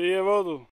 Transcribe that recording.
bêbado